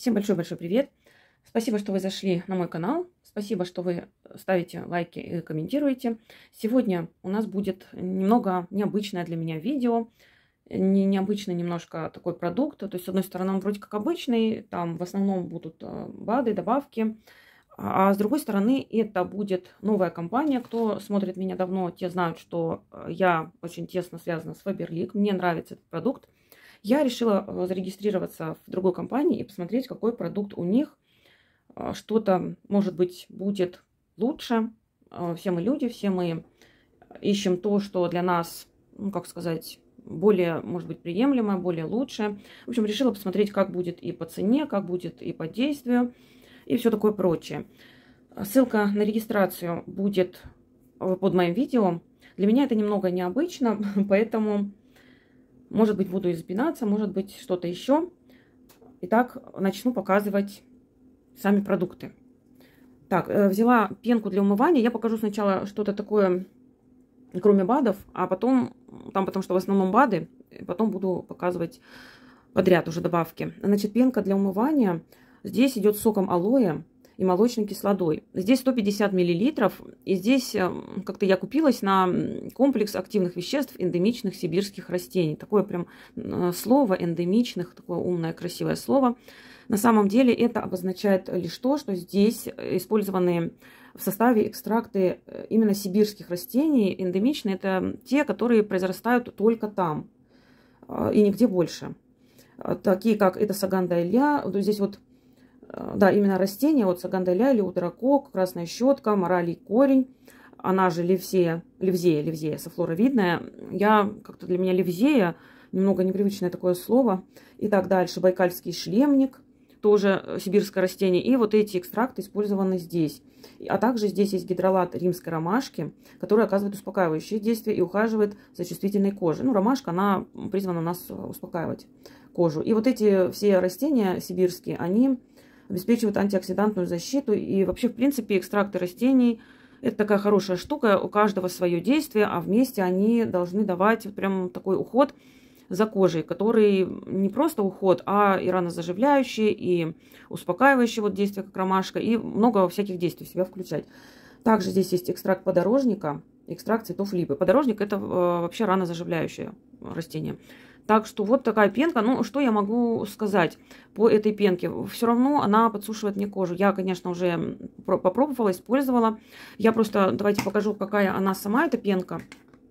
Всем большой-большой привет! Спасибо, что вы зашли на мой канал. Спасибо, что вы ставите лайки и комментируете. Сегодня у нас будет немного необычное для меня видео. Не, необычный немножко такой продукт. То есть, с одной стороны, он вроде как обычный. Там в основном будут э, БАДы, добавки. А с другой стороны, это будет новая компания. Кто смотрит меня давно, те знают, что я очень тесно связана с Faberlic. Мне нравится этот продукт. Я решила э, зарегистрироваться в другой компании и посмотреть, какой продукт у них. Э, что-то, может быть, будет лучше. Э, все мы люди, все мы ищем то, что для нас, ну, как сказать, более, может быть, приемлемое, более лучшее. В общем, решила посмотреть, как будет и по цене, как будет и по действию, и все такое прочее. Ссылка на регистрацию будет под моим видео. Для меня это немного необычно, поэтому может быть, буду избинаться, может быть, что-то еще. Итак, начну показывать сами продукты. Так, э, взяла пенку для умывания. Я покажу сначала что-то такое, кроме БАДов, а потом, там потому что в основном БАДы, потом буду показывать подряд уже добавки. Значит, пенка для умывания. Здесь идет соком алоэ и молочной кислотой. Здесь 150 миллилитров, и здесь эм, как-то я купилась на комплекс активных веществ эндемичных сибирских растений. Такое прям э, слово эндемичных, такое умное, красивое слово. На самом деле это обозначает лишь то, что здесь использованы в составе экстракты э, именно сибирских растений. Эндемичные – это те, которые произрастают только там э, и нигде больше. Такие как это саганда илья. Вот здесь вот Э, да, именно растения, вот сагандаля, леутерокок, красная щетка, моралий корень, она же левзея, левзея, левзея, софлоровидная. Я, как-то для меня левзея, немного непривычное такое слово. И так дальше, байкальский шлемник, тоже э, сибирское растение. И вот эти экстракты использованы здесь. А также здесь есть гидролат римской ромашки, который оказывает успокаивающее действие и ухаживает за чувствительной кожей. Ну, ромашка, она призвана нас успокаивать кожу. И вот эти все растения сибирские, они обеспечивают антиоксидантную защиту. И вообще, в принципе, экстракты растений – это такая хорошая штука. У каждого свое действие, а вместе они должны давать вот прям такой уход за кожей, который не просто уход, а и ранозаживляющий, и успокаивающий вот действие, как ромашка, и много всяких действий в себя включать. Также здесь есть экстракт подорожника, экстракт цветов липы. Подорожник – это э, вообще ранозаживляющее растение. Так что вот такая пенка. Ну, что я могу сказать по этой пенке? Все равно она подсушивает мне кожу. Я, конечно, уже попробовала, использовала. Я просто, давайте покажу, какая она сама, эта пенка.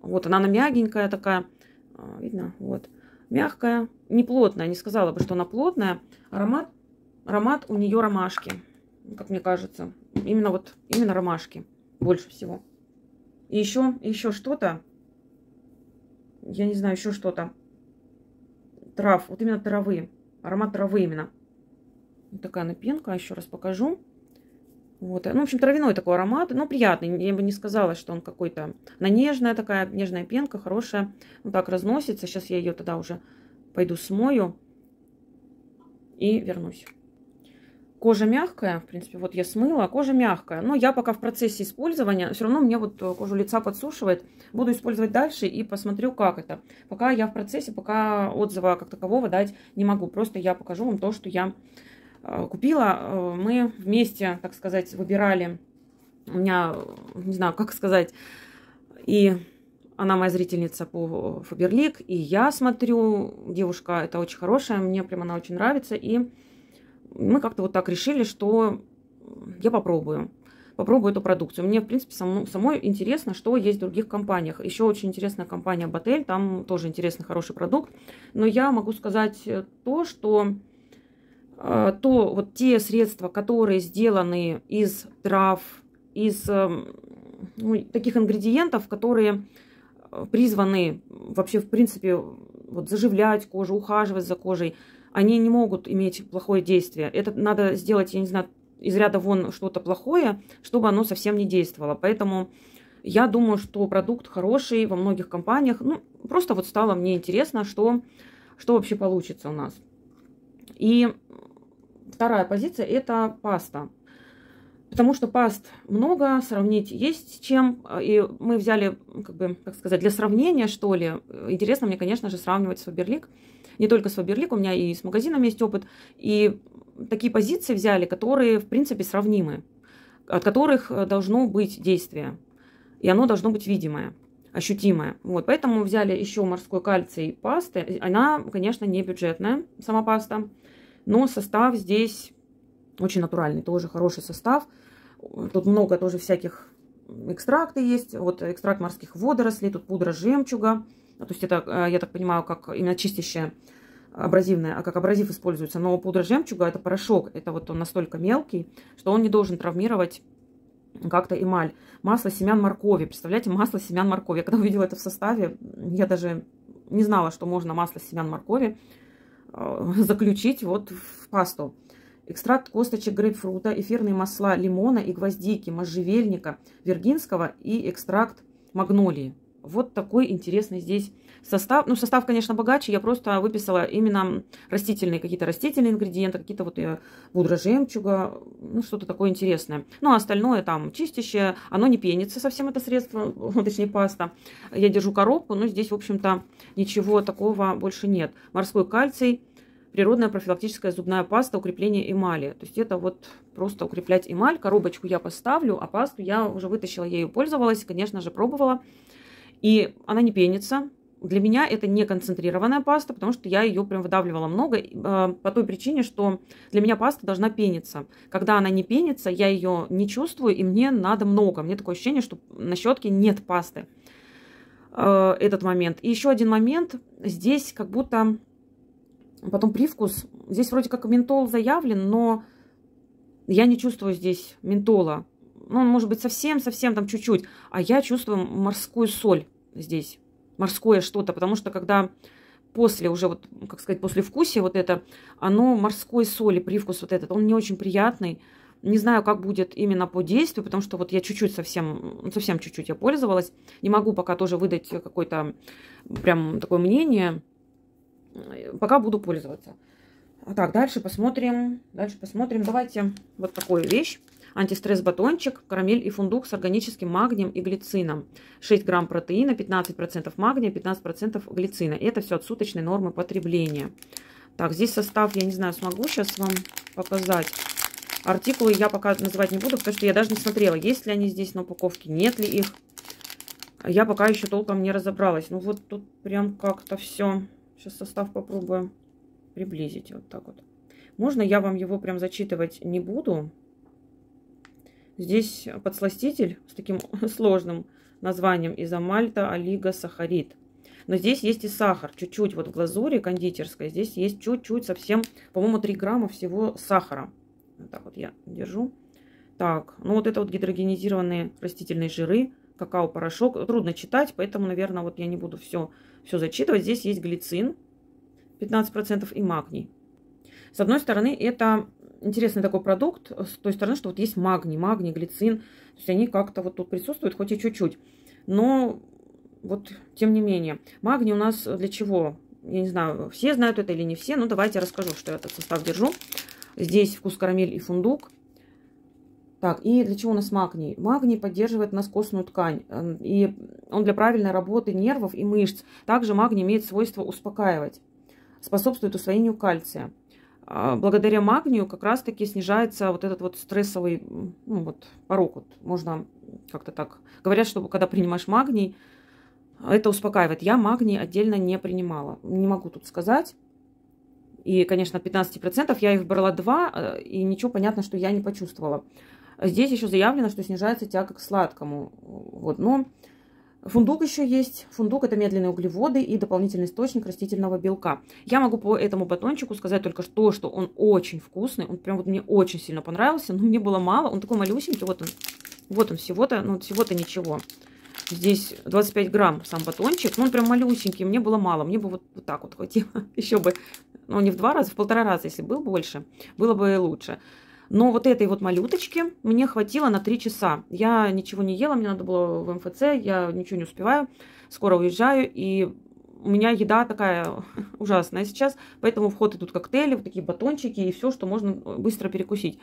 Вот, она, она мягенькая такая. А, видно? Вот. Мягкая, не плотная. Не сказала бы, что она плотная. Аромат, аромат у нее ромашки, как мне кажется. Именно вот, именно ромашки больше всего. И еще, еще что-то. Я не знаю, еще что-то трав, вот именно травы, аромат травы именно. Вот такая напенка, еще раз покажу. Вот. Ну, в общем, травяной такой аромат, но приятный. Я бы не сказала, что он какой-то... Она нежная такая, нежная пенка, хорошая. Вот так разносится. Сейчас я ее тогда уже пойду смою и вернусь. Кожа мягкая, в принципе, вот я смыла, кожа мягкая. Но я пока в процессе использования, все равно мне вот э, кожу лица подсушивает. Буду использовать дальше и посмотрю, как это. Пока я в процессе, пока отзыва как такового дать не могу. Просто я покажу вам то, что я э, купила. Э, мы вместе, так сказать, выбирали. У меня, не знаю, как сказать, и она моя зрительница по Фаберлик, и я смотрю, девушка это очень хорошая, мне прям она очень нравится, и мы как-то вот так решили, что я попробую. Попробую эту продукцию. Мне, в принципе, само, самой интересно, что есть в других компаниях. Еще очень интересная компания Батель, там тоже интересный, хороший продукт. Но я могу сказать то, что э, то вот те средства, которые сделаны из трав, из э, ну, таких ингредиентов, которые э, призваны вообще, в принципе, вот, заживлять кожу, ухаживать за кожей, они не могут иметь плохое действие. Это надо сделать, я не знаю, из ряда вон что-то плохое, чтобы оно совсем не действовало. Поэтому я думаю, что продукт хороший во многих компаниях. Ну, просто вот стало мне интересно, что, что вообще получится у нас. И вторая позиция – это паста. Потому что паст много, сравнить есть с чем. И мы взяли, как бы, как сказать, для сравнения, что ли. Интересно мне, конечно же, сравнивать с Фаберлик. Не только с Фаберлик, у меня и с магазином есть опыт. И такие позиции взяли, которые, в принципе, сравнимы, от которых э, должно быть действие. И оно должно быть видимое, ощутимое. Вот, поэтому взяли еще морской кальций пасты. Она, конечно, не бюджетная, сама паста, но состав здесь очень натуральный, тоже хороший состав. Тут много тоже всяких экстракты есть. Вот экстракт морских водорослей, тут пудра жемчуга. То есть это, э, я так понимаю, как именно чистящая абразивная, а как абразив используется. Но пудра жемчуга это порошок. Это вот он настолько мелкий, что он не должен травмировать как-то эмаль. Масло семян моркови. Представляете, масло семян моркови. Я когда увидела это в составе, я даже не знала, что можно масло семян моркови э, заключить вот в пасту экстракт косточек грейпфрута, эфирные масла лимона и гвоздики, можжевельника, виргинского и экстракт магнолии. Вот такой интересный здесь состав. Ну, состав, конечно, богаче. Я просто выписала именно растительные, какие-то растительные ингредиенты, какие-то вот э, пудра жемчуга, ну, что-то такое интересное. Ну, а остальное там чистящее, оно не пенится совсем, это средство, точнее, паста. Я держу коробку, но здесь, в общем-то, ничего такого больше нет. Морской кальций, природная профилактическая зубная паста укрепления эмали. То есть это вот просто укреплять эмаль. Коробочку я поставлю, а пасту я уже вытащила, ею пользовалась, конечно же, пробовала. И она не пенится. Для меня это не концентрированная паста, потому что я ее прям выдавливала много, э, по той причине, что для меня паста должна пениться. Когда она не пенится, я ее не чувствую, и мне надо много. Мне такое ощущение, что на щетке нет пасты. Э, этот момент. И еще один момент. Здесь как будто Потом привкус. Здесь вроде как ментол заявлен, но я не чувствую здесь ментола. Ну, может быть, совсем-совсем там чуть-чуть. А я чувствую морскую соль здесь. Морское что-то. Потому что когда после уже, вот, как сказать, после вкусия вот это, оно морской соли, привкус вот этот, он не очень приятный. Не знаю, как будет именно по действию, потому что вот я чуть-чуть совсем, совсем чуть-чуть я пользовалась. Не могу пока тоже выдать какое-то прям такое мнение пока буду пользоваться. Так, дальше посмотрим. Дальше посмотрим. Давайте вот такую вещь. Антистресс батончик, карамель и фундук с органическим магнием и глицином. 6 грамм протеина, 15% магния, 15% глицина. Это все от суточной нормы потребления. Так, здесь состав, я не знаю, смогу сейчас вам показать. Артикулы я пока называть не буду, потому что я даже не смотрела, есть ли они здесь на упаковке, нет ли их. Я пока еще толком не разобралась. Ну вот тут прям как-то все Сейчас состав попробуем приблизить вот так вот. Можно я вам его прям зачитывать не буду. Здесь подсластитель с таким сложным названием изомальта олиго сахарид. Но здесь есть и сахар, чуть-чуть вот в глазури кондитерской. Здесь есть чуть-чуть, совсем, по-моему, 3 грамма всего сахара. Вот так вот я держу. Так, ну вот это вот гидрогенизированные растительные жиры, какао-порошок. Трудно читать, поэтому, наверное, вот я не буду все все зачитывать. Здесь есть глицин 15% и магний. С одной стороны, это интересный такой продукт, с той стороны, что вот есть магний, магний, глицин. То есть они как-то вот тут присутствуют, хоть и чуть-чуть. Но вот тем не менее. Магний у нас для чего? Я не знаю, все знают это или не все, но давайте расскажу, что я этот состав держу. Здесь вкус карамель и фундук. Так, и для чего у нас магний? Магний поддерживает у нас костную ткань, эм, и он для правильной работы нервов и мышц. Также магний имеет свойство успокаивать, способствует усвоению кальция. А, благодаря магнию как раз-таки снижается вот этот вот стрессовый ну, вот, порог. Вот, можно как-то так. Говорят, что когда принимаешь магний, это успокаивает. Я магний отдельно не принимала. Не могу тут сказать. И, конечно, от 15% я их брала два, э, и ничего понятно, что я не почувствовала. Здесь еще заявлено, что снижается тяга к сладкому. Вот, но фундук еще есть. Фундук это медленные углеводы и дополнительный источник растительного белка. Я могу по этому батончику сказать только то, что он очень вкусный. Он прям вот мне очень сильно понравился, но мне было мало. Он такой малюсенький, вот он. Вот он всего-то, ну всего-то ничего. Здесь 25 грамм сам батончик. Ну, он прям малюсенький, мне было мало. Мне бы вот, вот так вот хватило. Еще бы, ну, не в два раза, в полтора раза, если был больше, было бы лучше. Но вот этой вот малюточки мне хватило на 3 часа. Я ничего не ела, мне надо было в МФЦ, я ничего не успеваю, скоро уезжаю, и у меня еда такая ужасная сейчас, поэтому в ход идут коктейли, вот такие батончики и все, что можно быстро перекусить.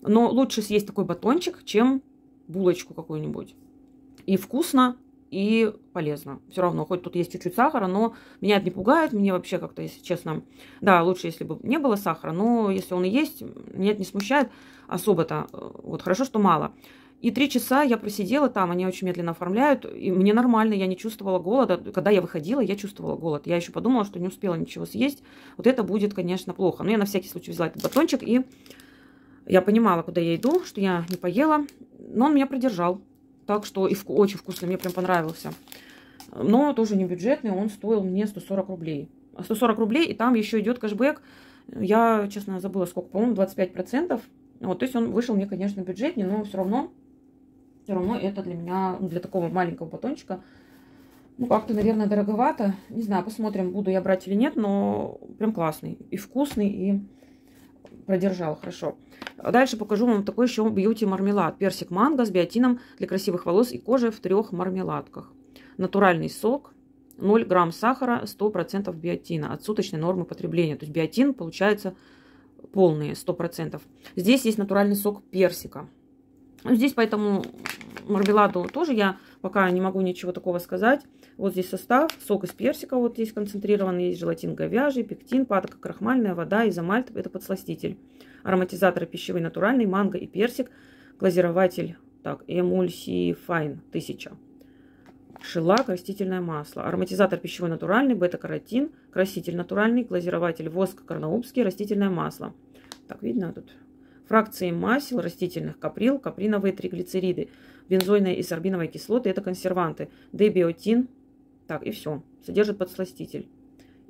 Но лучше съесть такой батончик, чем булочку какую-нибудь. И вкусно, и полезно. Все равно, хоть тут есть чуть-чуть сахара, но меня это не пугает. Мне вообще как-то, если честно, да, лучше, если бы не было сахара, но если он и есть, меня это не смущает особо-то. Вот хорошо, что мало. И три часа я просидела там, они очень медленно оформляют, и мне нормально, я не чувствовала голода. Когда я выходила, я чувствовала голод. Я еще подумала, что не успела ничего съесть. Вот это будет, конечно, плохо. Но я на всякий случай взяла этот батончик, и я понимала, куда я иду, что я не поела. Но он меня продержал. Так что и очень вкусный, мне прям понравился. Но тоже не бюджетный, он стоил мне 140 рублей. 140 рублей, и там еще идет кэшбэк. Я, честно, забыла сколько, по-моему, 25%. Вот, то есть он вышел мне, конечно, бюджетнее, но все равно все равно это для меня, ну, для такого маленького батончика, ну, как-то, наверное, дороговато. Не знаю, посмотрим, буду я брать или нет, но прям классный. И вкусный, и продержал хорошо. Дальше покажу вам такой еще бьюти мармелад. Персик манго с биотином для красивых волос и кожи в трех мармеладках. Натуральный сок, 0 грамм сахара, 100% биотина от суточной нормы потребления. То есть биотин получается полные 100%. Здесь есть натуральный сок персика. Здесь поэтому мармеладу тоже я пока не могу ничего такого сказать. Вот здесь состав. Сок из персика вот здесь концентрированный. Есть желатин говяжий, пектин, патока крахмальная, вода, изомальт. Это подсластитель. Ароматизаторы пищевые натуральные, манго и персик. Глазирователь, так, эмульсифайн 1000. Шелак, растительное масло. Ароматизатор пищевой натуральный, бета-каротин, краситель натуральный, глазирователь воск карнаубский, растительное масло. Так, видно тут фракции масел растительных, каприл, каприновые триглицериды, бензойная и сорбиновая кислоты – это консерванты, дебиотин, так, и все, содержит подсластитель.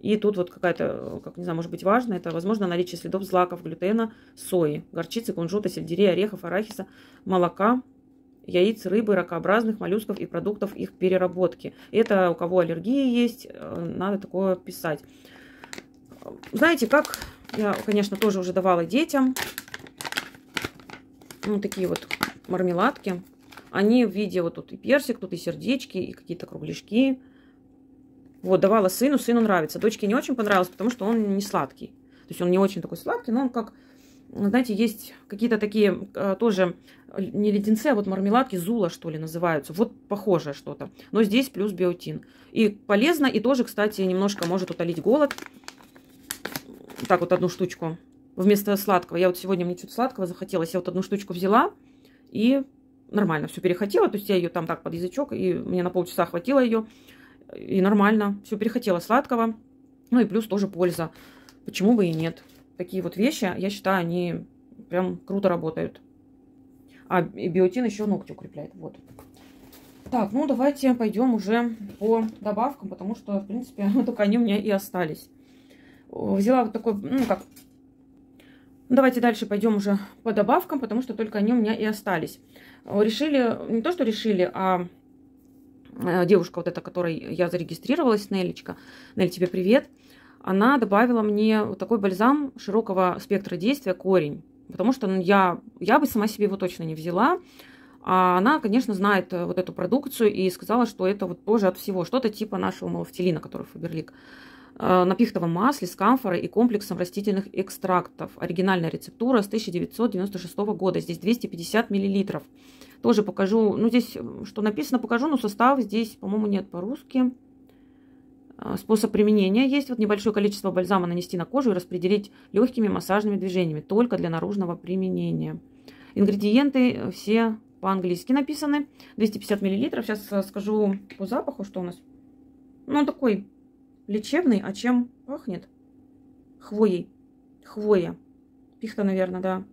И тут вот какая-то, как не знаю, может быть важно, это возможно наличие следов злаков, глютена, сои, горчицы, кунжута, сельдерея, орехов, арахиса, молока, яиц, рыбы, ракообразных, моллюсков и продуктов их переработки. Это у кого аллергии есть, э, надо такое писать. Знаете, как я, конечно, тоже уже давала детям, ну, такие вот мармеладки. Они в виде вот тут и персик, тут и сердечки, и какие-то кругляшки. Вот, давала сыну, сыну нравится. Дочке не очень понравилось, потому что он не сладкий. То есть он не очень такой сладкий, но он как, знаете, есть какие-то такие э, тоже не леденцы, а вот мармеладки Зула, что ли, называются. Вот похожее что-то. Но здесь плюс биотин. И полезно, и тоже, кстати, немножко может утолить голод. Так вот одну штучку вместо сладкого. Я вот сегодня мне что-то сладкого захотелось. Я вот одну штучку взяла и нормально все перехотела. То есть я ее там так под язычок, и мне на полчаса хватило ее. И нормально. Все перехотела сладкого. Ну и плюс тоже польза. Почему бы и нет. Такие вот вещи, я считаю, они прям круто работают. А биотин еще ногти укрепляет. Вот. Так, ну давайте пойдем уже по добавкам, потому что, в принципе, только они у меня и остались. Взяла вот такой, ну как, Давайте дальше пойдем уже по добавкам, потому что только они у меня и остались. Решили, не то что решили, а девушка вот эта, которой я зарегистрировалась, Нелечка, Нель, тебе привет, она добавила мне вот такой бальзам широкого спектра действия «Корень». Потому что ну, я, я бы сама себе его точно не взяла. А она, конечно, знает э, вот эту продукцию и сказала, что это вот тоже от всего. Что-то типа нашего малофтилина, который Фаберлик. Э, на пихтовом масле с камфорой и комплексом растительных экстрактов. Оригинальная рецептура с 1996 года. Здесь 250 миллилитров. Тоже покажу, ну здесь что написано, покажу, но состав здесь, по-моему, нет по-русски. Э, способ применения есть. Вот небольшое количество бальзама нанести на кожу и распределить легкими массажными движениями, только для наружного применения. Ингредиенты все по-английски написаны. 250 миллилитров. Сейчас э, скажу по запаху, что у нас. Ну, такой лечебный, а чем пахнет? Хвоей. Хвоя. Пихта, наверное, да.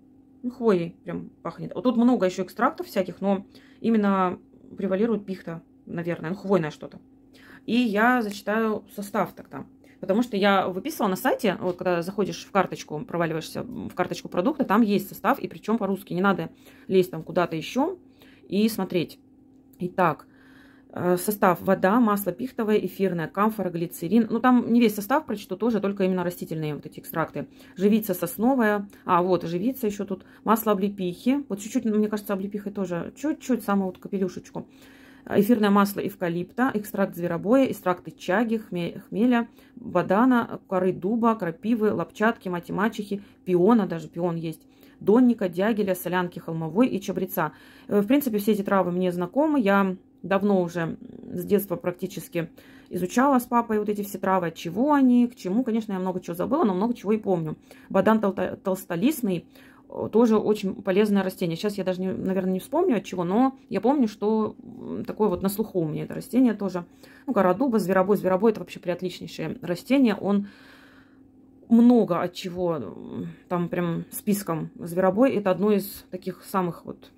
Ну, хвоей прям пахнет. Вот тут много еще экстрактов всяких, но именно превалирует пихта, наверное. Ну, хвойное что-то. И я зачитаю состав тогда. Потому что я выписывала на сайте, вот когда заходишь в карточку, проваливаешься в карточку продукта, там есть состав, и причем по-русски. Не надо лезть там куда-то еще и смотреть. Итак, состав вода, масло пихтовое, эфирное, камфора, глицерин. Ну, там не весь состав прочту, тоже только именно растительные вот эти экстракты. Живица сосновая. А, вот, живица еще тут. Масло облепихи. Вот чуть-чуть, мне кажется, облепихой тоже. Чуть-чуть, самую вот капелюшечку. Эфирное масло эвкалипта, экстракт зверобоя, экстракты чаги, хмеля, бадана, коры дуба, крапивы, лопчатки, мати-мачехи, пиона, даже пион есть, донника, дягеля, солянки холмовой и чабреца. Э, в принципе, все эти травы мне знакомы. Я давно уже с детства практически изучала с папой вот эти все травы, от чего они, к чему. Конечно, я много чего забыла, но много чего и помню. Бадан толстолистный э, тоже очень полезное растение. Сейчас я даже, не, наверное, не вспомню от чего, но я помню, что такое вот на слуху у меня это растение тоже. Ну, гора дуба, зверобой. Зверобой это вообще приотличнейшее растение. Он много от чего, там прям списком. Зверобой это одно из таких самых вот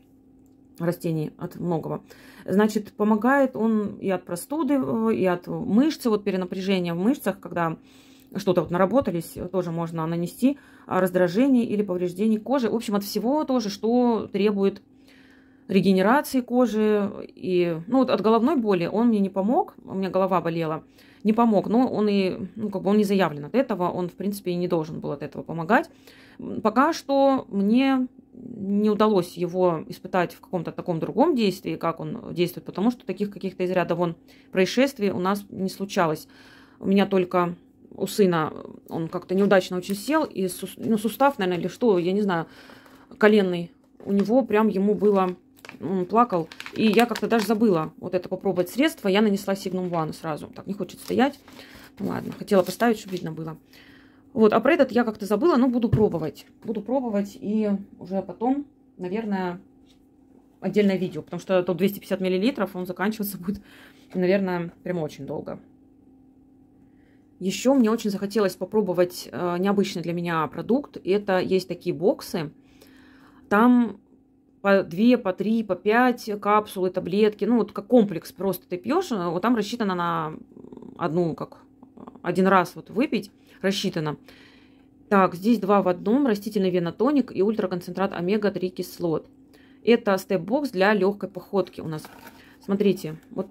растений от многого. Значит, помогает он и от простуды, э, и от мышцы, вот перенапряжения в мышцах, когда что-то вот наработались, тоже можно нанести а, раздражение или повреждение кожи. В общем, от всего тоже, что требует регенерации кожи. И, ну, вот от головной боли он мне не помог, у меня голова болела, не помог, но он и, ну, как бы он не заявлен от этого, он, в принципе, и не должен был от этого помогать. Пока что мне не удалось его испытать в каком-то таком другом действии, как он действует, потому что таких каких-то из ряда вон происшествий у нас не случалось. У меня только у сына он как-то неудачно очень сел, и ну, сустав, наверное, или что, я не знаю, коленный, у него прям ему было, он плакал, и я как-то даже забыла вот это попробовать средство, я нанесла Signum One сразу, так, не хочет стоять, ну, ладно, хотела поставить, чтобы видно было. Вот, а про этот я как-то забыла, но буду пробовать. Буду пробовать и уже потом, наверное, отдельное видео, потому что тот 250 миллилитров, он заканчиваться будет, наверное, прямо очень долго. Еще мне очень захотелось попробовать э, необычный для меня продукт. Это есть такие боксы. Там по 2, по 3, по 5 капсулы, таблетки. Ну, вот как комплекс просто ты пьешь. Вот там рассчитано на одну, как один раз вот выпить рассчитано. Так, здесь два в одном, растительный венотоник и ультраконцентрат омега-3 кислот. Это степ-бокс для легкой походки у нас. Смотрите, вот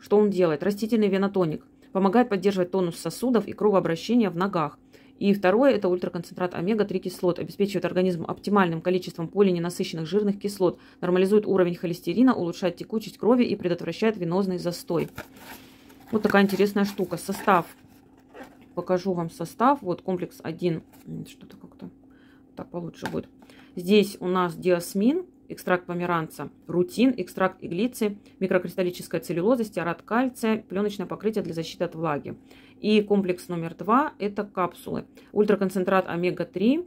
что он делает. Растительный венотоник помогает поддерживать тонус сосудов и кровообращение в ногах. И второе – это ультраконцентрат омега-3 кислот. Обеспечивает организм оптимальным количеством полиненасыщенных жирных кислот, нормализует уровень холестерина, улучшает текучесть крови и предотвращает венозный застой. Вот такая интересная штука. Состав покажу вам состав. Вот комплекс 1. Что-то как-то так получше будет. Здесь у нас диасмин, экстракт померанца, рутин, экстракт иглицы, микрокристаллическая целлюлоза, стеарат кальция, пленочное покрытие для защиты от влаги. И комплекс номер два – это капсулы. Ультраконцентрат омега-3,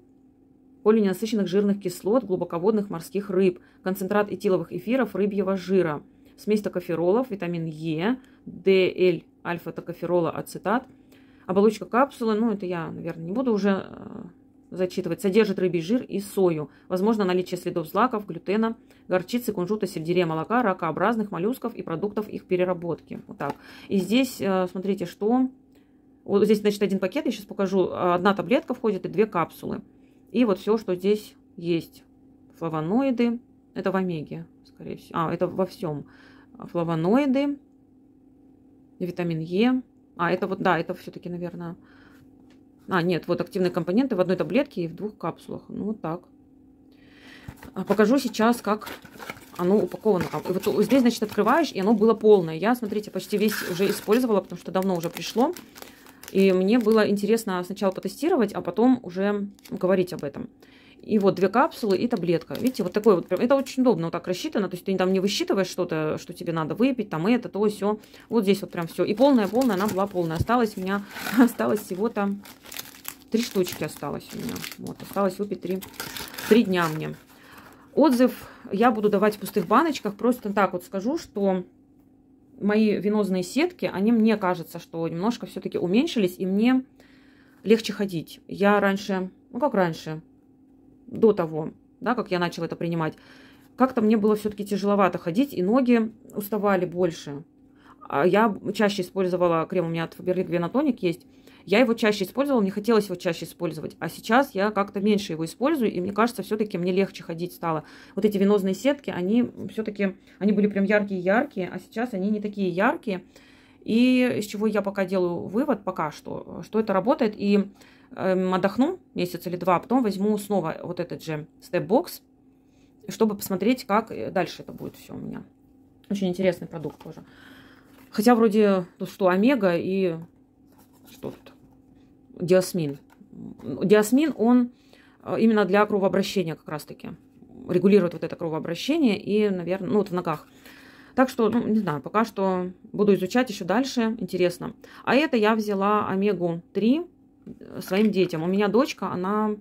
полиненасыщенных жирных кислот глубоководных морских рыб, концентрат этиловых эфиров рыбьего жира, смесь токоферолов, витамин Е, ДЛ, альфа-токоферола, ацетат – Оболочка капсулы, ну это я, наверное, не буду уже э, зачитывать, содержит рыбий жир и сою. Возможно наличие следов злаков, глютена, горчицы, кунжута, сельдерея, молока, ракообразных моллюсков и продуктов их переработки. Вот так. И здесь, э, смотрите, что... Вот здесь, значит, один пакет, я сейчас покажу. Одна таблетка входит и две капсулы. И вот все, что здесь есть. Флавоноиды. Это в омеге, скорее всего. А, это во всем. Флавоноиды, витамин Е, а, это вот, да, это все-таки, наверное... А, нет, вот активные компоненты в одной таблетке и в двух капсулах. Ну, вот так. А, покажу сейчас, как оно упаковано. И вот здесь, значит, открываешь, и оно было полное. Я, смотрите, почти весь уже использовала, потому что давно уже пришло. И мне было интересно сначала потестировать, а потом уже говорить об этом. И вот две капсулы и таблетка. Видите, вот такой вот. Это очень удобно вот так рассчитано. То есть ты там не высчитываешь что-то, что тебе надо выпить, там это, то, все. Вот здесь вот прям все. И полная-полная, она была полная. Осталось у меня, осталось всего-то три штучки осталось у меня. Вот, осталось выпить три, три дня мне. Отзыв я буду давать в пустых баночках. Просто так вот скажу, что мои венозные сетки, они мне кажется, что немножко все-таки уменьшились, и мне легче ходить. Я раньше, ну как раньше, до того, да, как я начала это принимать, как-то мне было все-таки тяжеловато ходить, и ноги уставали больше. А я чаще использовала крем, у меня от Faberlic Venatonik есть, я его чаще использовала, мне хотелось его чаще использовать, а сейчас я как-то меньше его использую, и мне кажется, все-таки мне легче ходить стало. Вот эти венозные сетки, они все-таки, они были прям яркие-яркие, а сейчас они не такие яркие. И из чего я пока делаю вывод, пока что, что это работает, и отдохну месяц или два, а потом возьму снова вот этот же степ-бокс, чтобы посмотреть, как дальше это будет все у меня. Очень интересный продукт тоже. Хотя вроде тут что, омега и что тут? Диасмин. Диасмин, он э, именно для кровообращения как раз-таки. Регулирует вот это кровообращение и, наверное, ну вот в ногах. Так что, ну, не знаю, пока что буду изучать еще дальше, интересно. А это я взяла омегу-3 своим детям. У меня дочка, она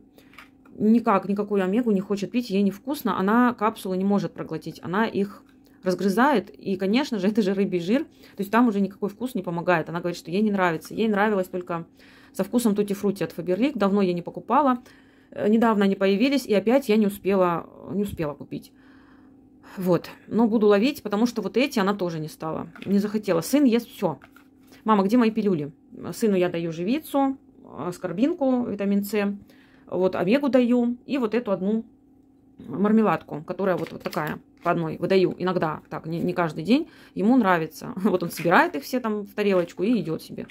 никак, никакую омегу не хочет пить, ей невкусно, она капсулы не может проглотить, она их разгрызает, и, конечно же, это же рыбий жир, то есть там уже никакой вкус не помогает. Она говорит, что ей не нравится. Ей нравилось только со вкусом тути-фрути от Фаберлик, давно я не покупала, э, недавно они появились, и опять я не успела, не успела купить. Вот, но буду ловить, потому что вот эти она тоже не стала, не захотела. Сын ест все. Мама, где мои пилюли? Сыну я даю живицу, аскорбинку, витамин С, вот омегу даю и вот эту одну мармеладку, которая вот, вот такая по одной выдаю иногда, так, не, не каждый день. Ему нравится. Вот он собирает их все там в тарелочку и идет себе.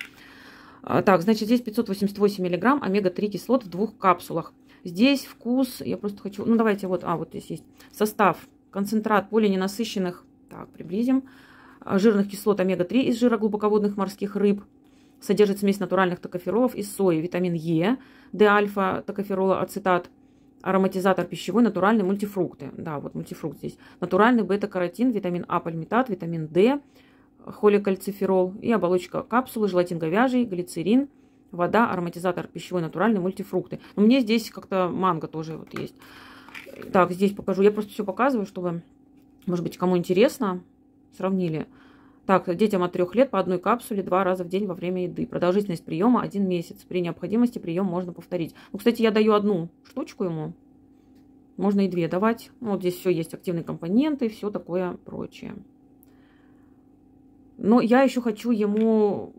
А, так, значит, здесь 588 миллиграмм омега-3 кислот в двух капсулах. Здесь вкус, я просто хочу, ну давайте вот, а вот здесь есть состав, концентрат полиненасыщенных, так, приблизим, а, жирных кислот омега-3 из жира глубоководных морских рыб, Содержит смесь натуральных токоферолов из сои, витамин Е, D-альфа, токоферола, ацетат, ароматизатор пищевой, натуральные мультифрукты. Да, вот мультифрукт здесь. Натуральный бета-каротин, витамин А, пальмитат, витамин D, холикальциферол и оболочка капсулы, желатин говяжий, глицерин, вода, ароматизатор пищевой, натуральный, мультифрукты. Но мне здесь как-то манго тоже вот есть. Так, здесь покажу. Я просто все показываю, чтобы, может быть, кому интересно, сравнили. Так, детям от 3 лет по одной капсуле два раза в день во время еды. Продолжительность приема один месяц. При необходимости прием можно повторить. Ну, кстати, я даю одну штучку ему. Можно и две давать. Ну, вот здесь все есть активные компоненты, все такое прочее. Но я еще хочу ему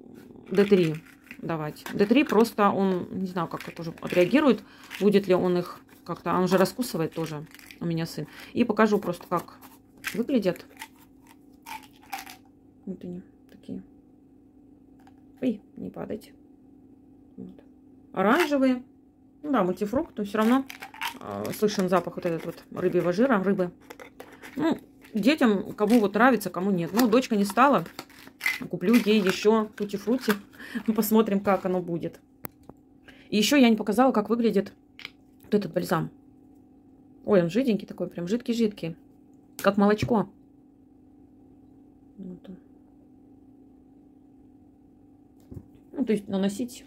D3 давать. D3 просто он, не знаю, как это уже отреагирует. Будет ли он их как-то... Он же раскусывает тоже, у меня сын. И покажу просто, как выглядят. Вот они такие. Ой, не падать. Вот. Оранжевые. Ну да, мультифрукт, но все равно э, слышен запах вот этот вот рыбьего жира, рыбы. Ну, детям, кому вот нравится, кому нет. Ну, дочка не стала. Куплю ей еще тути-фрути. Посмотрим, как оно будет. И еще я не показала, как выглядит вот этот бальзам. Ой, он жиденький такой, прям жидкий-жидкий. Как молочко. Вот он. Ну, то есть наносить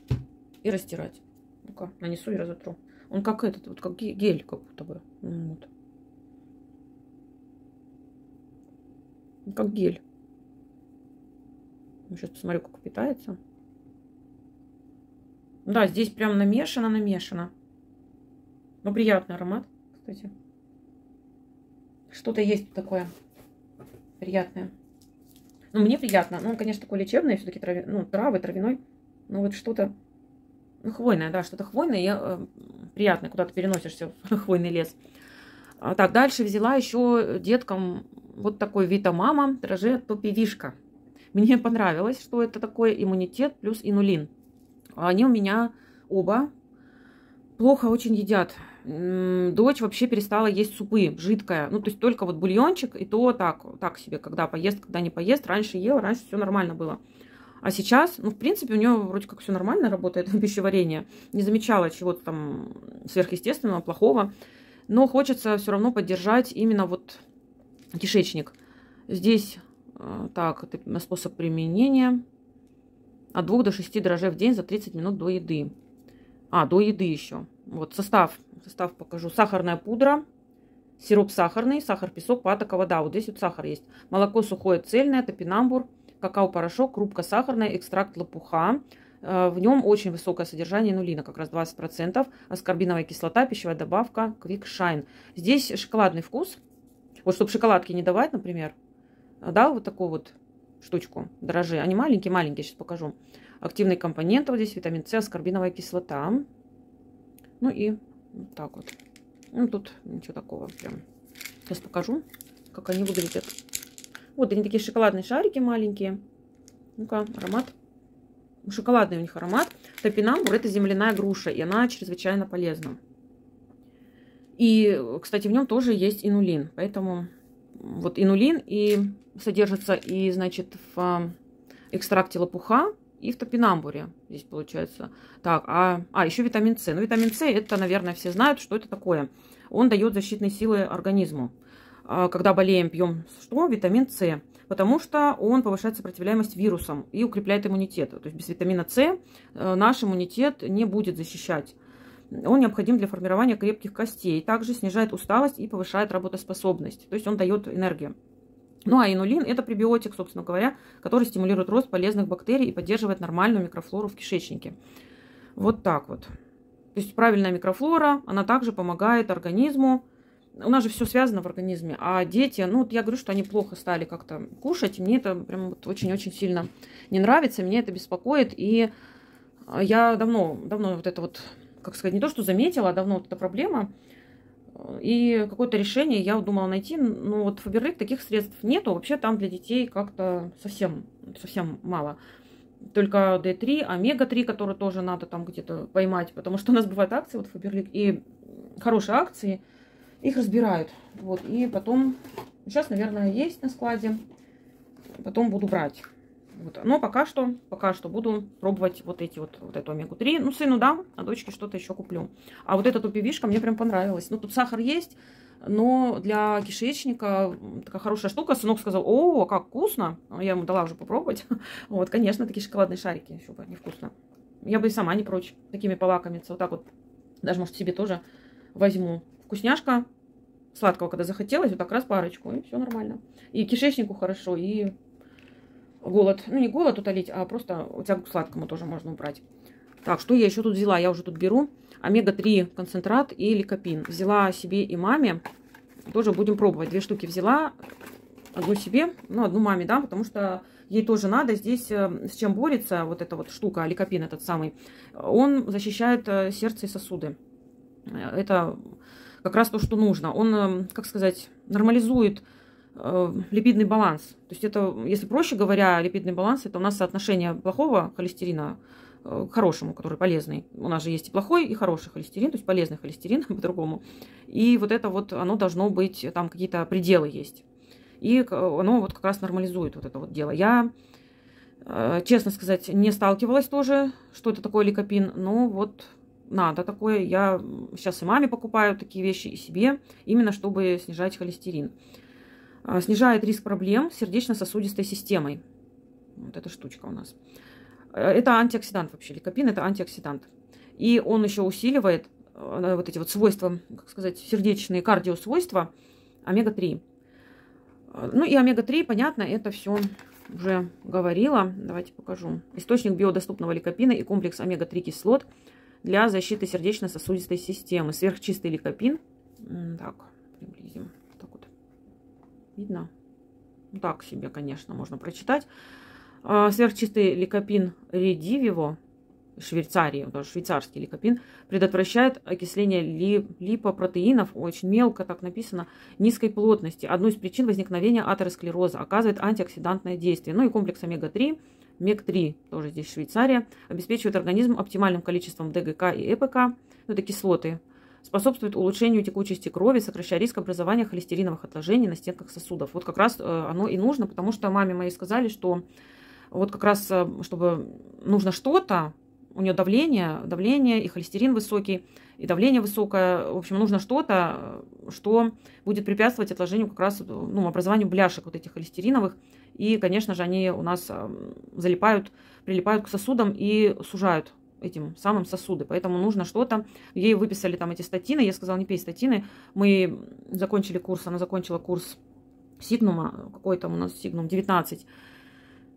и растирать. Ну-ка, нанесу и разотру. Он как этот, вот как гель как будто бы. Вот. Как гель. Сейчас посмотрю, как питается. Да, здесь прям намешано, намешано. Но приятный аромат, кстати. Что-то есть такое приятное. Ну, мне приятно. Ну, он, конечно, такой лечебный, все-таки трави... ну, травы, травяной. Ну вот что-то, ну хвойное, да, что-то хвойное, я, э, приятное, куда ты переносишься в хвойный лес. А, так, дальше взяла еще деткам вот такой Вита Мама, дрожжи топивишка. Мне понравилось, что это такое иммунитет плюс инулин. Они у меня оба плохо очень едят. Дочь вообще перестала есть супы, жидкая. Ну, то есть только вот бульончик, и то так, так себе, когда поест, когда не поест. Раньше ела, раньше все нормально было. А сейчас, ну, в принципе, у нее вроде как все нормально работает, пищеварение. Не замечала чего-то там сверхъестественного, плохого. Но хочется все равно поддержать именно вот кишечник. Здесь, э, так, это способ применения. От 2 до 6 дрожжей в день за 30 минут до еды. А, до еды еще. Вот состав. Состав покажу. Сахарная пудра, сироп сахарный, сахар, песок, патока, вода. Вот здесь вот сахар есть. Молоко сухое цельное, топинамбур, какао-порошок, крупка сахарная, экстракт лопуха. Э, в нем очень высокое содержание нулина, как раз 20%. Аскорбиновая кислота, пищевая добавка, Quick Shine. Здесь шоколадный вкус. Вот чтобы шоколадки не давать, например, дал вот такую вот штучку, дрожжи. Они маленькие-маленькие, сейчас покажу. Активные компоненты, вот здесь витамин С, аскорбиновая кислота. Ну и вот так вот. Ну тут ничего такого прям. Сейчас покажу, как они выглядят. Вот они такие шоколадные шарики маленькие. Ну-ка, аромат. Шоколадный у них аромат. Топинамбур это земляная груша, и она чрезвычайно полезна. И, кстати, в нем тоже есть инулин. Поэтому вот инулин и содержится и, значит, в а, экстракте лопуха и в топинамбуре. Здесь получается. Так, а, а еще витамин С. Ну, витамин С, это, наверное, все знают, что это такое. Он дает защитные силы организму. А, когда болеем, пьем что? Витамин С. потому что он повышает сопротивляемость вирусам и укрепляет иммунитет. То есть без витамина С э, наш иммунитет не будет защищать. Он необходим для формирования крепких костей. Также снижает усталость и повышает работоспособность. То есть он дает энергию. Ну а инулин – это пребиотик, собственно говоря, который стимулирует рост полезных бактерий и поддерживает нормальную микрофлору в кишечнике. Вот так вот. То есть правильная микрофлора, она также помогает организму. У нас же все связано в организме. А дети, ну вот я говорю, что они плохо стали как-то кушать. Мне это прям вот очень-очень сильно не нравится, меня это беспокоит. И я давно, давно вот это вот, как сказать, не то, что заметила, а давно вот эта проблема. И какое-то решение я думала найти. Ну вот Фаберлик таких средств нету. Вообще там для детей как-то совсем, совсем мало только D3, омега-3, который тоже надо там где-то поймать, потому что у нас бывают акции, вот Фаберлик, и хорошие акции, их разбирают. Вот, и потом, сейчас, наверное, есть на складе, потом буду брать. Вот. Но пока что, пока что буду пробовать вот эти вот, вот эту омегу-3. Ну, сыну дам, а дочке что-то еще куплю. А вот эта тупивишка мне прям понравилась. Ну, тут сахар есть, но для кишечника такая хорошая штука. Сынок сказал, о, как вкусно. Я ему дала уже попробовать. Вот, конечно, такие шоколадные шарики еще бы невкусно. Я бы и сама не прочь такими полакомиться. Вот так вот, даже, может, себе тоже возьму. Вкусняшка, сладкого, когда захотелось, вот так раз парочку, и все нормально. И кишечнику хорошо, и голод. Ну, не голод утолить, а просто тягу к сладкому тоже можно убрать. Так, что я еще тут взяла? Я уже тут беру омега-3 концентрат и ликопин. Взяла себе и маме. Тоже будем пробовать. Две штуки взяла. Одну себе, ну, одну маме, да, потому что ей тоже надо. Здесь э, с чем борется вот эта вот штука, ликопин этот самый, он защищает э, сердце и сосуды. Это как раз то, что нужно. Он, э, как сказать, нормализует липидный баланс. То есть это, если проще говоря, липидный баланс, это у нас соотношение плохого холестерина Э, к хорошему, который полезный. У нас же есть и плохой, и хороший холестерин, то есть полезный холестерин по-другому. И вот это вот, оно должно быть, там какие-то пределы есть. И оно вот как раз нормализует вот это вот дело. Я, э, честно сказать, не сталкивалась тоже, что это такое ликопин, но вот надо такое. Я сейчас и маме покупаю такие вещи, и себе, именно чтобы снижать холестерин. Э, снижает риск проблем с сердечно-сосудистой системой. Вот эта штучка у нас. Э, это антиоксидант вообще. Ликопин это антиоксидант. И он еще усиливает э, вот эти вот свойства, как сказать, сердечные кардиосвойства омега-3. Э, ну и омега-3, понятно, это все уже говорила. Давайте покажу. Источник биодоступного ликопина и комплекс омега-3 кислот для защиты сердечно-сосудистой системы. Сверхчистый ликопин. Так, приблизим. Так вот. Видно? Так себе, конечно, можно прочитать. А, сверхчистый ликопин редививо, Швейцарии, даже швейцарский ликопин, предотвращает окисление липопротеинов, очень мелко так написано, низкой плотности. Одну из причин возникновения атеросклероза оказывает антиоксидантное действие. Ну и комплекс омега-3, МЕГ-3, тоже здесь Швейцария, обеспечивает организм оптимальным количеством ДГК и ЭПК, ну это кислоты, способствует улучшению текучести крови, сокращая риск образования холестериновых отложений на стенках сосудов. Вот как раз э, оно и нужно, потому что маме моей сказали, что вот как раз, э, чтобы нужно что-то, у нее давление, давление и холестерин высокий, и давление высокое. В общем, нужно что-то, что будет препятствовать отложению как раз, ну, образованию бляшек вот этих холестериновых. И, конечно же, они у нас э, залипают, прилипают к сосудам и сужают этим самым сосуды. Поэтому нужно что-то. Ей выписали там эти статины. Я сказала, не пей статины. Мы закончили курс, она закончила курс Сигнума, какой там у нас Сигнум, 19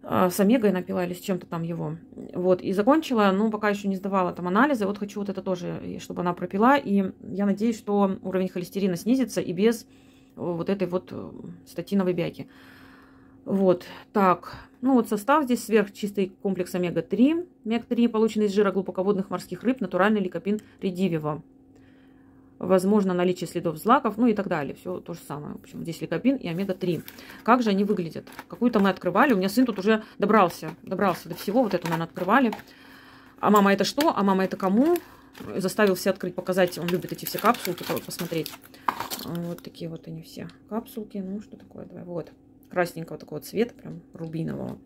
а, с омегой напила или с чем-то там его. Вот, и закончила, ну, пока еще не сдавала там анализы. Вот хочу вот это тоже, чтобы она пропила. И я надеюсь, что уровень холестерина снизится и без вот этой вот э, статиновой бяки. Вот, так, ну вот состав здесь сверхчистый комплекс омега-3, омега-3, полученный из жира глубоководных морских рыб, натуральный ликопин редивива возможно наличие следов злаков, ну и так далее. Все то же самое. В общем, здесь ликопин и омега-3. Как же они выглядят? Какую-то мы открывали. У меня сын тут уже добрался, добрался до всего. Вот это, наверное, открывали. А мама это что? А мама это кому? Заставил все открыть, показать. Он любит эти все капсулки посмотреть. Вот такие вот они все капсулки. Ну, что такое? Давай, вот. Красненького такого цвета, прям рубинового.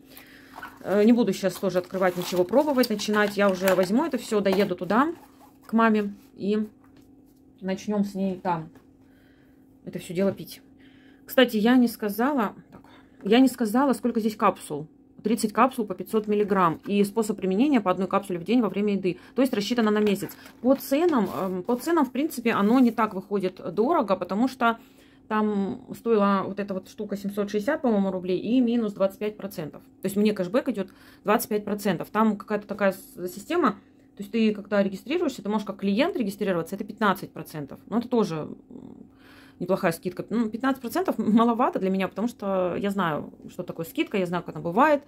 Э, не буду сейчас тоже открывать ничего, пробовать, начинать. Я уже возьму это все, доеду туда, к маме, и начнем с ней там это все дело пить. Кстати, я не сказала... Я не сказала, сколько здесь капсул. 30 капсул по 500 миллиграмм. И способ применения по одной капсуле в день во время еды. То есть рассчитано на месяц. По ценам, эм, по ценам, в принципе, оно не так выходит дорого, потому что там стоила вот эта вот штука 760, по-моему, рублей и минус 25%. То есть мне кэшбэк идет 25%. Там какая-то такая система, то есть ты когда регистрируешься, ты можешь как клиент регистрироваться, это 15%. Но это тоже неплохая скидка. Ну, 15% маловато для меня, потому что я знаю, что такое скидка, я знаю, как она бывает.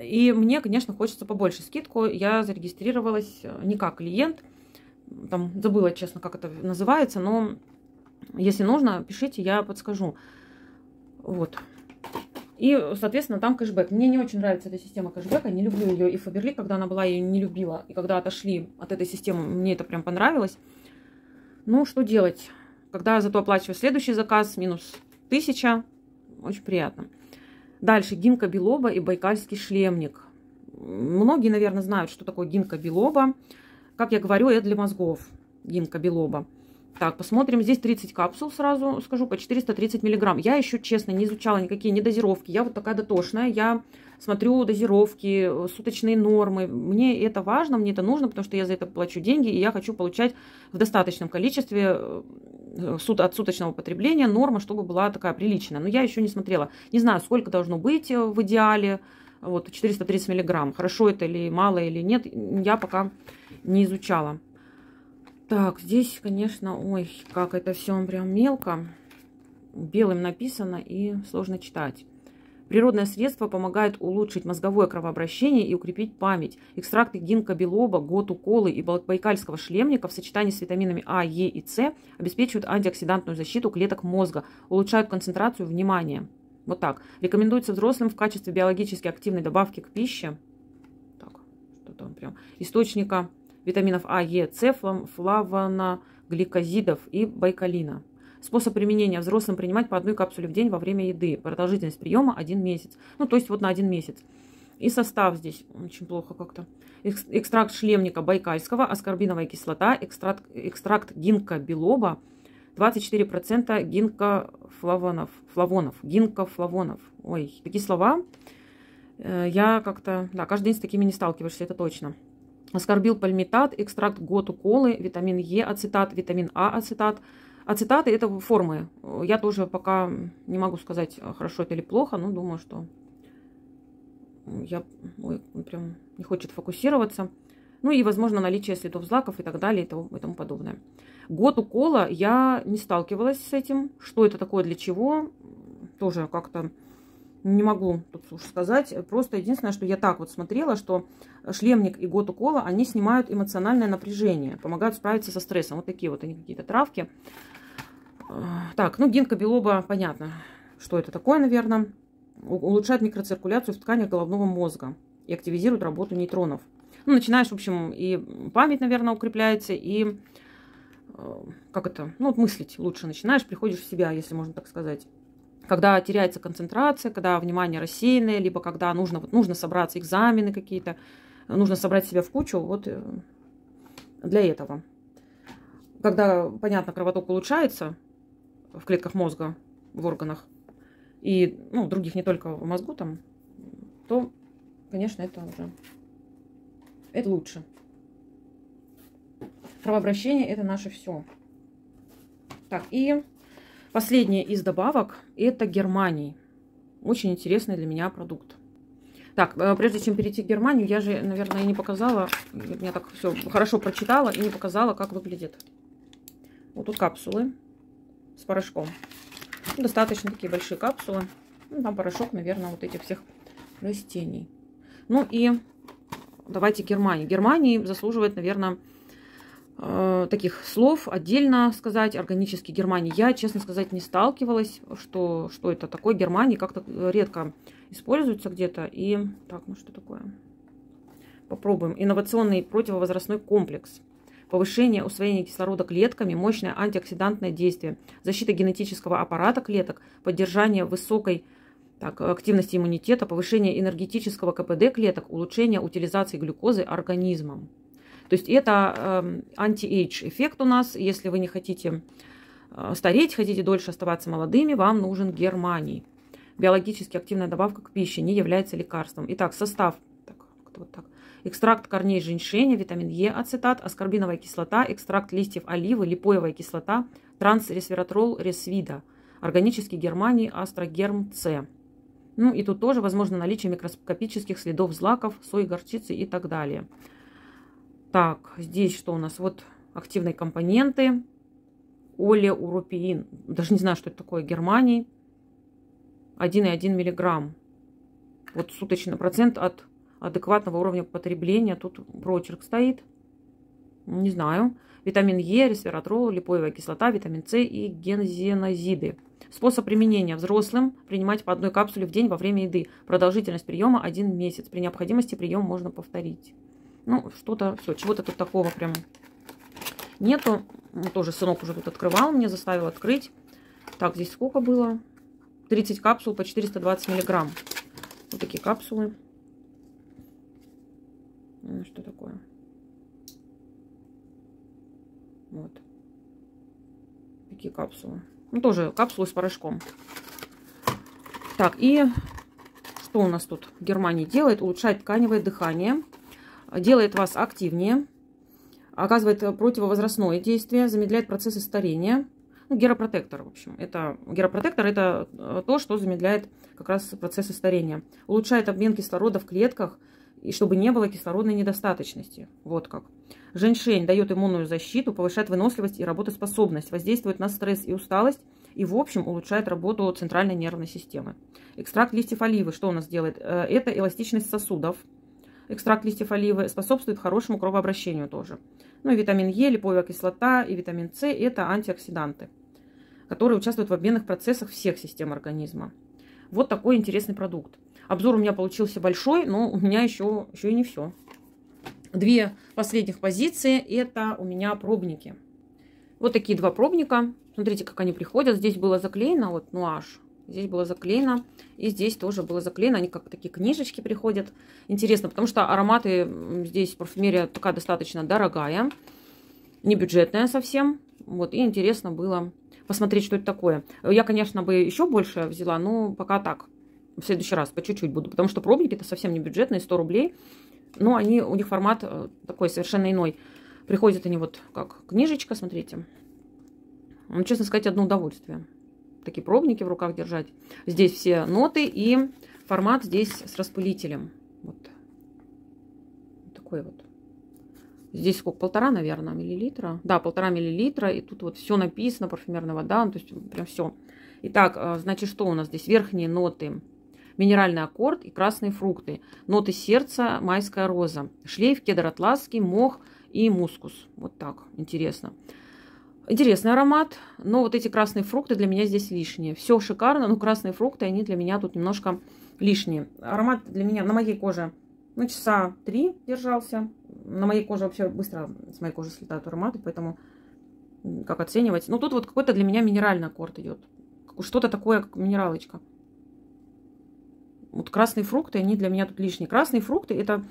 И мне, конечно, хочется побольше скидку. Я зарегистрировалась э, не как клиент, там забыла, честно, как это называется, но если нужно, пишите, я подскажу. Вот. И, соответственно, там кэшбэк. Мне не очень нравится эта система кэшбэка, не люблю ее. И Фаберли, когда она была, я ее не любила. И когда отошли от этой системы, мне это прям понравилось. Ну, что делать? Когда зато оплачиваю следующий заказ, минус 1000, очень приятно. Дальше гинка белоба и байкальский шлемник. Многие, наверное, знают, что такое гинка белоба. Как я говорю, это для мозгов гинка белоба. Так, посмотрим. Здесь 30 капсул сразу скажу, по 430 миллиграмм. Я еще, честно, не изучала никакие не дозировки. Я вот такая дотошная. Я смотрю дозировки, суточные нормы. Мне это важно, мне это нужно, потому что я за это плачу деньги, и я хочу получать в достаточном количестве э, от суточного потребления норма, чтобы была такая приличная. Но я еще не смотрела. Не знаю, сколько должно быть э, в идеале. Вот 430 миллиграмм. Хорошо это или мало или нет, я пока не изучала. Так, здесь, конечно, ой, как это все прям мелко. Белым написано и сложно читать. Природное средство помогает улучшить мозговое кровообращение и укрепить память. Экстракты гинка белоба, готу колы и байкальского шлемника в сочетании с витаминами А, Е и С обеспечивают антиоксидантную защиту клеток мозга, улучшают концентрацию внимания. Вот так. Рекомендуется взрослым в качестве биологически активной добавки к пище. Так, что там прям. Источника витаминов А, Е, С, флавоногликозидов и байкалина. Способ применения взрослым принимать по одной капсуле в день во время еды. Продолжительность приема один месяц. Ну, то есть вот на один месяц. И состав здесь очень плохо как-то. Экстракт шлемника байкальского, аскорбиновая кислота, экстракт, экстракт гинка белоба, 24% гинка флавонов, флавонов, гинка флавонов. Ой, такие слова. Э, я как-то, да, каждый день с такими не сталкиваешься, это точно. Аскорбил пальмитат, экстракт готу колы, витамин Е ацетат, витамин А ацетат. Ацетаты это формы. Я тоже пока не могу сказать, хорошо это или плохо, но думаю, что я ой, прям не хочет фокусироваться. Ну и, возможно, наличие следов злаков и так далее и и тому подобное. Год укола я не сталкивалась с этим. Что это такое, для чего, тоже как-то не могу тут уж сказать. Просто единственное, что я так вот смотрела, что шлемник и год укола, они снимают эмоциональное напряжение, помогают справиться со стрессом. Вот такие вот они какие-то травки. Так, ну гинка белоба, понятно, что это такое, наверное. Улучшает микроциркуляцию в тканях головного мозга и активизирует работу нейтронов. Ну, начинаешь, в общем, и память, наверное, укрепляется, и э, как это, ну, вот мыслить лучше начинаешь, приходишь в себя, если можно так сказать когда теряется концентрация, когда внимание рассеянное, либо когда нужно, вот, нужно собраться, экзамены какие-то, нужно собрать себя в кучу, вот э, для этого. Когда, понятно, кровоток улучшается в клетках мозга, в органах, и, ну, других не только в мозгу там, то, конечно, это уже, это лучше. Кровообращение – это наше все. Так, и Последняя из добавок это Германий. Очень интересный для меня продукт. Так, э, прежде чем перейти к Германию, я же, наверное, не показала, я так все хорошо прочитала и не показала, как выглядит. Вот тут капсулы с порошком. Достаточно такие большие капсулы. Ну, там порошок, наверное, вот этих всех растений. Ну и давайте Германии. Германии заслуживает, наверное, Э, таких слов отдельно сказать. Органический Германии я, честно сказать, не сталкивалась, что, что это такое. Германии как-то редко используется где-то. И так, ну что такое? Попробуем. Инновационный противовозрастной комплекс. Повышение усвоения кислорода клетками, мощное антиоксидантное действие, защита генетического аппарата клеток, поддержание высокой так, активности иммунитета, повышение энергетического КПД клеток, улучшение утилизации глюкозы организмом. То есть это э, anti-age эффект у нас. Если вы не хотите э, стареть, хотите дольше оставаться молодыми, вам нужен германий. Биологически активная добавка к пище не является лекарством. Итак, состав. Так, вот так. Экстракт корней женьшеня, витамин Е, ацетат, аскорбиновая кислота, экстракт листьев оливы, липоевая кислота, трансресвератрол ресвида, органический германий, астрогерм С. Ну и тут тоже возможно наличие микроскопических следов злаков, сои, горчицы и так далее. Так, здесь что у нас? Вот активные компоненты. Олеурупиин. Даже не знаю, что это такое. Германии. 1,1 миллиграмм. Вот суточный процент от адекватного уровня потребления. Тут прочерк стоит. Не знаю. Витамин Е, ресвератрол, липоевая кислота, витамин С и гензенозиды. Способ применения. Взрослым принимать по одной капсуле в день во время еды. Продолжительность приема один месяц. При необходимости прием можно повторить. Ну, что-то, все, чего-то тут такого прям нету. Ну, тоже сынок уже тут открывал, мне заставил открыть. Так, здесь сколько было? 30 капсул по 420 миллиграмм. Вот такие капсулы. Ну, что такое? Вот. Такие капсулы. Ну, тоже капсулы с порошком. Так, и что у нас тут в Германии делает? Улучшает тканевое дыхание, делает вас активнее, оказывает противовозрастное действие, замедляет процессы старения. Ну, геропротектор, в общем. Это, геропротектор – это э, то, что замедляет как раз процессы старения. Улучшает обмен кислорода в клетках, и чтобы не было кислородной недостаточности. Вот как. Женьшень дает иммунную защиту, повышает выносливость и работоспособность, воздействует на стресс и усталость и, в общем, улучшает работу центральной нервной системы. Экстракт листьев оливы, что у нас делает? Э, это эластичность сосудов. Экстракт листьев оливы способствует хорошему кровообращению тоже. Ну и витамин Е, липовая кислота и витамин С – это антиоксиданты, которые участвуют в обменных процессах всех систем организма. Вот такой интересный продукт. Обзор у меня получился большой, но у меня еще, еще и не все. Две последних позиции – это у меня пробники. Вот такие два пробника. Смотрите, как они приходят. Здесь было заклеено, вот нуаш. Здесь было заклеено. И здесь тоже было заклеено. Они как такие книжечки приходят. Интересно, потому что ароматы здесь парфюмерия такая достаточно дорогая. Не бюджетная совсем. Вот, и интересно было посмотреть, что это такое. Я, конечно, бы еще больше взяла, но пока так. В следующий раз по чуть-чуть буду. Потому что пробники это совсем не бюджетные, 100 рублей. Но они, у них формат э, такой совершенно иной. Приходят они вот как книжечка, смотрите. Честно сказать, одно удовольствие. Такие пробники в руках держать. Здесь все ноты и формат здесь с распылителем. Вот. Такой вот. Здесь сколько? Полтора, наверное, миллилитра. Да, полтора миллилитра. И тут вот все написано, парфюмерная вода. Ну, то есть прям все. Итак, э, значит, что у нас здесь? Верхние ноты минеральный аккорд и красные фрукты. Ноты сердца, майская роза. Шлейф, кедр атласский, мох и мускус. Вот так, интересно. Интересный аромат, но вот эти красные фрукты для меня здесь лишние. Все шикарно, но красные фрукты, они для меня тут немножко лишние. Аромат для меня на моей коже, ну, часа три держался. На моей коже вообще быстро с моей кожи слетают ароматы, поэтому как оценивать. Ну, тут вот какой-то для меня минеральный аккорд идет. Что-то такое, как минералочка. Вот красные фрукты, они для меня тут лишние. Красные фрукты это,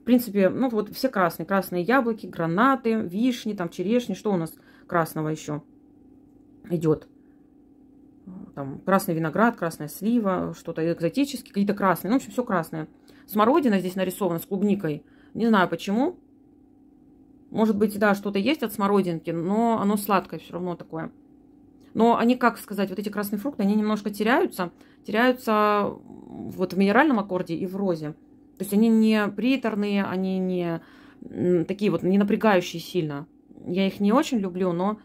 в принципе, ну вот все красные. Красные яблоки, гранаты, вишни, там черешни. Что у нас красного еще идет? Там красный виноград, красная слива, что-то экзотические, какие-то красные. Ну, в общем, все красное. Смородина здесь нарисована с клубникой. Не знаю почему. Может быть, да, что-то есть от смородинки, но оно сладкое все равно такое. Но они, как сказать, вот эти красные фрукты, они немножко теряются. Теряются вот в минеральном аккорде и в розе. То есть они не приторные, они не такие вот не напрягающие сильно. Я их не очень люблю, но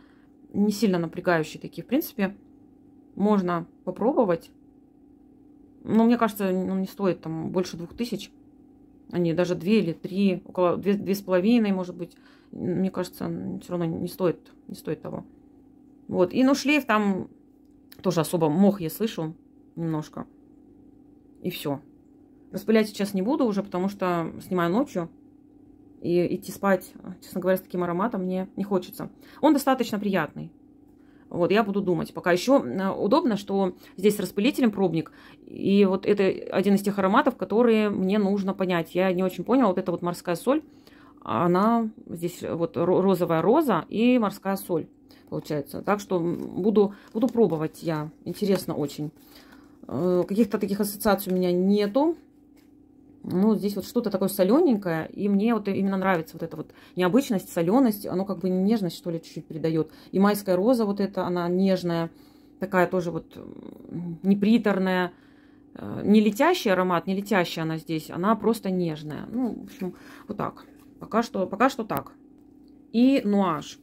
не сильно напрягающие такие. В принципе, можно попробовать. Но мне кажется, ну, не стоит там больше двух тысяч. Они даже две или три, около две, две с половиной, может быть. Мне кажется, все равно не стоит, не стоит того. Вот. И ну шлейф там тоже особо мох я слышу немножко. И все. Распылять сейчас не буду уже, потому что снимаю ночью. И идти спать, честно говоря, с таким ароматом мне не хочется. Он достаточно приятный. Вот, я буду думать. Пока еще удобно, что здесь распылителем пробник. И вот это один из тех ароматов, которые мне нужно понять. Я не очень поняла. Вот эта вот морская соль, она здесь вот розовая роза и морская соль получается. Так что буду, буду пробовать я. Интересно очень. Э, каких-то таких ассоциаций у меня нету. Ну, здесь вот что-то такое солененькое, и мне вот именно нравится вот эта вот необычность, соленость, оно как бы нежность, что ли, чуть-чуть придает. И майская роза вот эта, она нежная, такая тоже вот неприторная, э, не летящий аромат, не летящая она здесь, она просто нежная. Ну, в общем, вот так. Пока что, пока что так. И нуаж.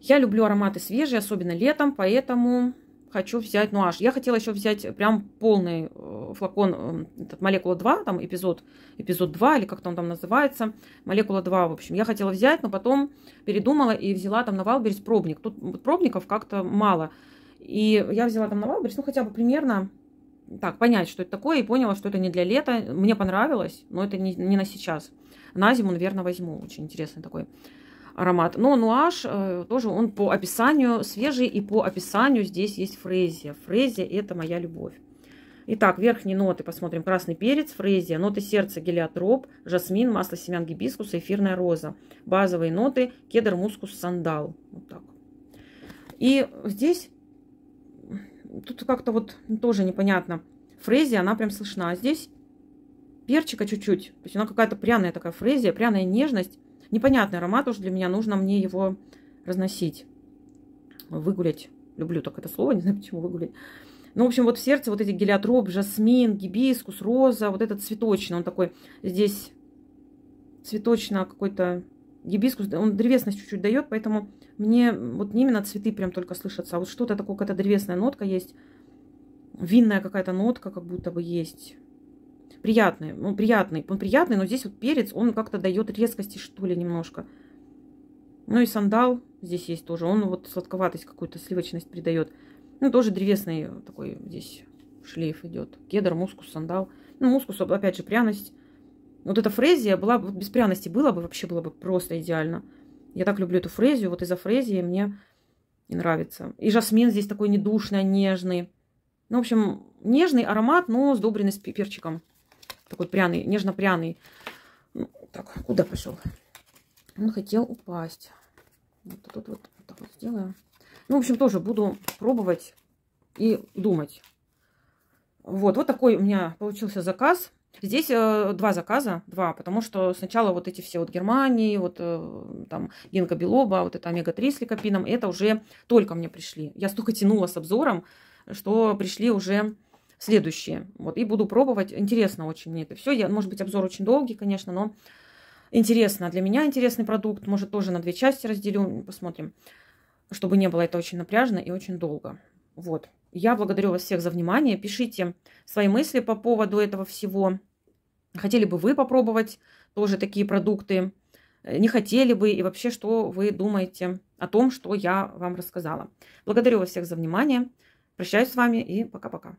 Я люблю ароматы свежие, особенно летом, поэтому хочу взять нуаж. Я хотела еще взять прям полный э, флакон, э, этот молекула 2, там эпизод, эпизод 2, или как там там называется, молекула 2, в общем. Я хотела взять, но потом передумала и взяла там на Wildberries пробник. Тут пробников как-то мало. И я взяла там на Wildberries, ну хотя бы примерно так, понять, что это такое, и поняла, что это не для лета. Мне понравилось, но это не, не на сейчас. На зиму, наверное, возьму. Очень интересный такой аромат. Но Nuage э, тоже он по описанию свежий, и по описанию здесь есть фрезия. Фрезия это моя любовь. Итак, верхние ноты посмотрим. Красный перец, фрезия, ноты сердца, гелиотроп, жасмин, масло семян гибискуса, эфирная роза. Базовые ноты, кедр, мускус, сандал. Вот так. И здесь, тут как-то вот тоже непонятно. Фрезия, она прям слышна. А здесь перчика чуть-чуть. То есть она какая-то пряная такая фрезия, пряная нежность. Непонятный аромат уж для меня, нужно мне его разносить. Выгулять. Люблю так это слово, не знаю почему выгулять. Ну, в общем, вот в сердце вот эти гелиотроп, жасмин, гибискус, роза, вот этот цветочный, он такой здесь цветочно какой-то гибискус, он древесность чуть-чуть дает, поэтому мне вот не именно цветы прям только слышатся, а вот что-то такое, какая-то древесная нотка есть, винная какая-то нотка как будто бы есть приятный, он приятный, он приятный, но здесь вот перец, он как-то дает резкости, что ли, немножко. Ну и сандал здесь есть тоже, он вот сладковатость какую-то, сливочность придает. Ну, тоже древесный такой здесь шлейф идет. Кедр, мускус, сандал. Ну, мускус, опять же, пряность. Вот эта фрезия была бы, без пряности было бы, вообще было бы просто идеально. Я так люблю эту фрезию, вот из-за фрезии мне и нравится. И жасмин здесь такой недушный, нежный. Ну, в общем, нежный аромат, но сдобренный с перчиком такой пряный, нежно-пряный. Ну, так, куда пошел? Он хотел упасть. Вот тут вот, вот так вот сделаю. Ну, в общем, тоже буду пробовать и думать. Вот, вот такой у меня получился заказ. Здесь э, два заказа, два, потому что сначала вот эти все вот Германии, вот э, там генка белоба, вот это омега-3 с ликопином, это уже только мне пришли. Я столько тянула с обзором, что пришли уже следующие. Вот, и буду пробовать. Интересно очень мне это все. Я, может быть, обзор очень долгий, конечно, но интересно. Для меня интересный продукт. Может, тоже на две части разделю. Посмотрим. Чтобы не было это очень напряжно и очень долго. Вот. Я благодарю вас всех за внимание. Пишите свои мысли по поводу этого всего. Хотели бы вы попробовать тоже такие продукты? Не хотели бы? И вообще, что вы думаете о том, что я вам рассказала? Благодарю вас всех за внимание. Прощаюсь с вами и пока-пока.